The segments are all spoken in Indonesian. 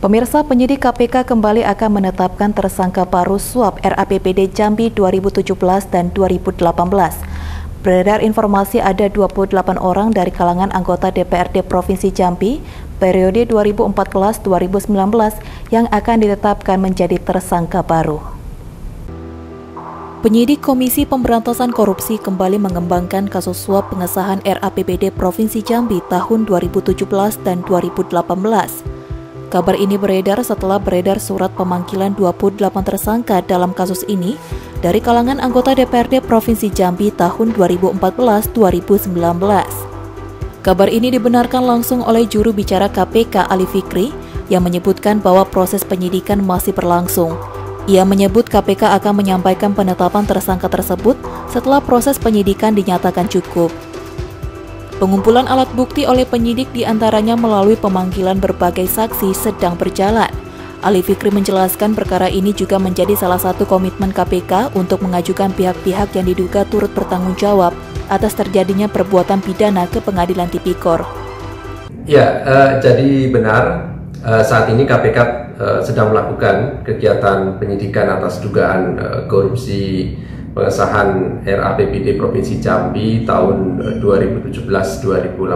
Pemirsa penyidik KPK kembali akan menetapkan tersangka baru suap RAPBD Jambi 2017 dan 2018. Beredar informasi ada 28 orang dari kalangan anggota DPRD Provinsi Jambi periode 2014-2019 yang akan ditetapkan menjadi tersangka baru. Penyidik Komisi Pemberantasan Korupsi kembali mengembangkan kasus suap pengesahan RAPBD Provinsi Jambi tahun 2017 dan 2018. Kabar ini beredar setelah beredar surat pemanggilan 28 tersangka dalam kasus ini dari kalangan anggota DPRD Provinsi Jambi tahun 2014-2019. Kabar ini dibenarkan langsung oleh juru bicara KPK Ali Fikri yang menyebutkan bahwa proses penyidikan masih berlangsung. Ia menyebut KPK akan menyampaikan penetapan tersangka tersebut setelah proses penyidikan dinyatakan cukup. Pengumpulan alat bukti oleh penyidik di antaranya melalui pemanggilan berbagai saksi sedang berjalan. Ali Fikri menjelaskan perkara ini juga menjadi salah satu komitmen KPK untuk mengajukan pihak-pihak yang diduga turut bertanggung jawab atas terjadinya perbuatan pidana ke pengadilan tipikor. Ya, uh, jadi benar uh, saat ini KPK uh, eh, sedang melakukan kegiatan penyidikan atas dugaan uh, korupsi pengesahan RAPBD Provinsi Jambi tahun 2017-2018. Uh,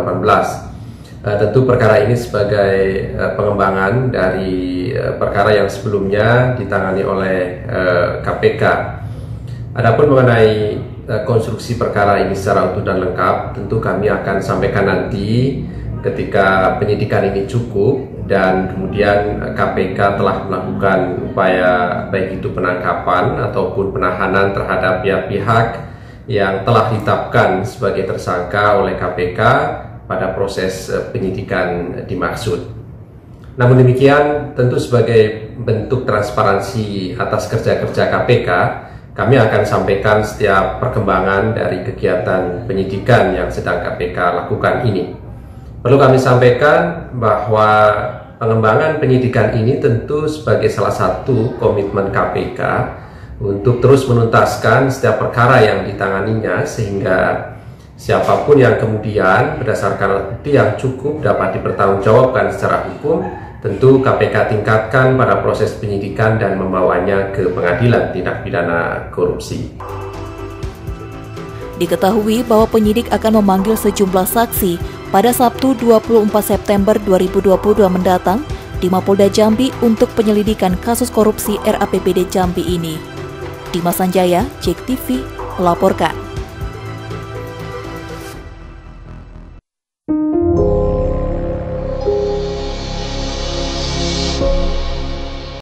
eh, tentu perkara ini sebagai uh, pengembangan dari uh, perkara yang sebelumnya ditangani oleh uh, KPK. Adapun mengenai uh, konstruksi perkara ini secara utuh dan lengkap, tentu kami akan sampaikan nanti ketika penyidikan ini cukup dan kemudian KPK telah melakukan upaya baik itu penangkapan ataupun penahanan terhadap pihak-pihak yang telah ditetapkan sebagai tersangka oleh KPK pada proses eh, penyidikan dimaksud. Namun demikian, tentu sebagai bentuk transparansi atas kerja-kerja KPK, kami akan sampaikan setiap perkembangan dari kegiatan penyidikan yang sedang KPK lakukan ini. Perlu kami sampaikan bahwa pengembangan penyidikan ini tentu sebagai salah satu komitmen KPK untuk terus menuntaskan setiap perkara yang ditanganinya sehingga siapa pun yang kemudian berdasarkan bukti yang cukup dapat dipertanggungjawabkan secara hukum tentu KPK tingkatkan pada proses penyidikan dan membawanya ke pengadilan tindak pidana korupsi. Diketahui bahwa penyidik akan memanggil sejumlah saksi pada Sabtu 24 September 2022 mendatang di Mapolda Jambi untuk penyelidikan kasus korupsi RAPBD Jambi ini. Dimas Sanjaya, Cek TV, melaporkan.